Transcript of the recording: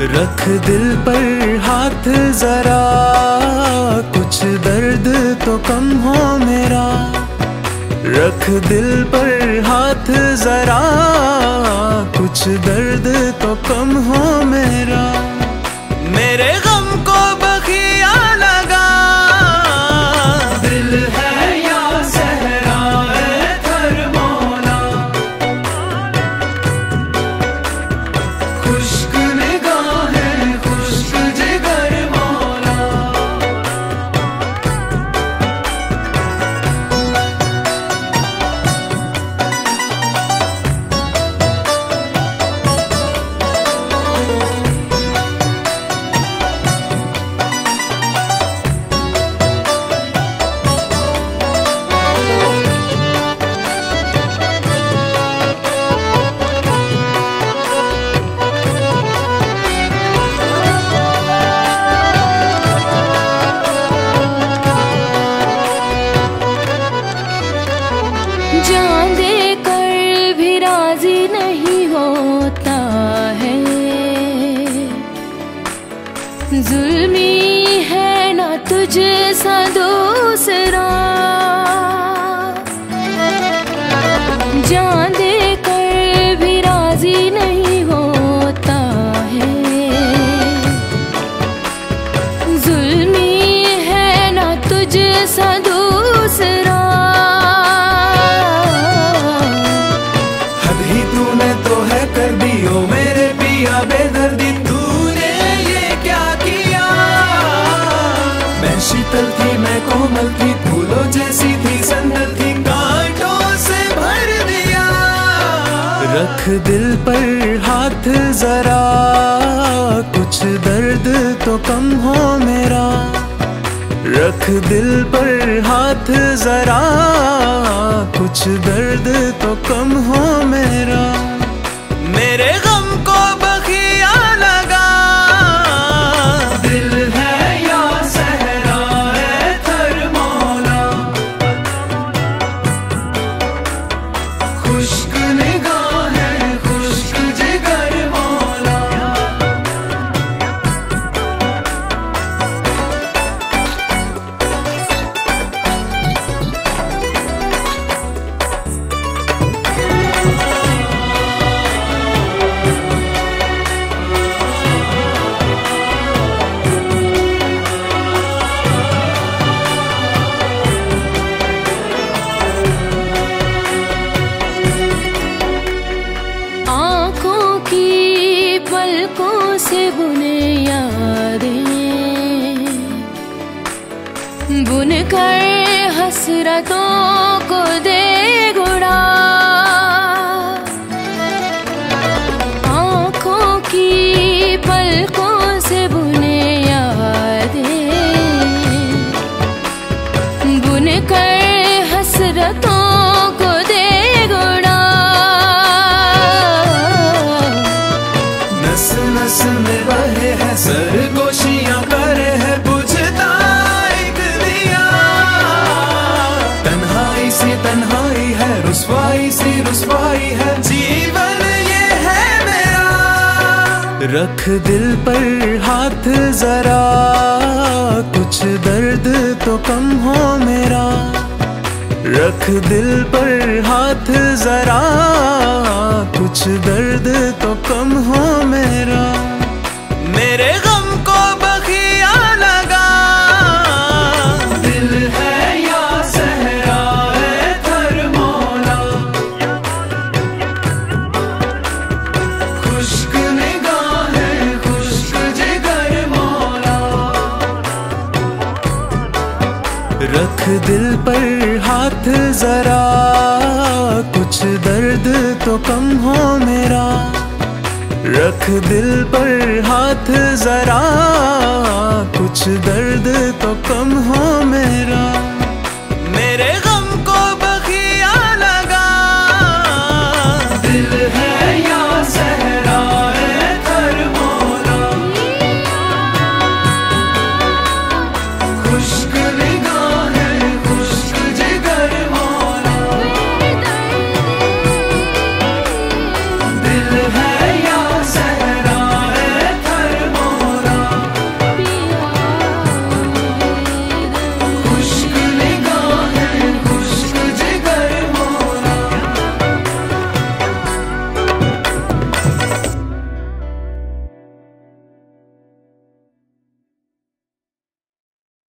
रख दिल पर हाथ जरा, कुछ दर्द तो कम हो मेरा। रख दिल पर हाथ जरा, कुछ दर्द तो कम हो मेरा। सा दूसरा। जान दे कर भी राज़ी नहीं होता है। जुल्मी है ना तुझे सा दूसरा तूने तो है कर दी ओ मेरे पिया बेदर्दी मैं शीतल थी मैं कोमल थी फूलों जैसी थी संदल थी कांटों से भर दिया। रख दिल पर हाथ जरा कुछ दर्द तो कम हो मेरा। रख दिल पर हाथ जरा कुछ दर्द तो कम हो मेरा। मेरे कर हसरतों को तन्हाई है, रुसवाई से रुसवाई है। जीवन ये है मेरा। रख दिल पर हाथ जरा, कुछ दर्द तो कम हो मेरा। रख दिल पर हाथ जरा, कुछ दर्द तो कम हो मेरा। रख दिल पर हाथ जरा, कुछ दर्द तो कम हो मेरा। रख दिल पर हाथ जरा, कुछ दर्द तो कम हो मेरा। मेरे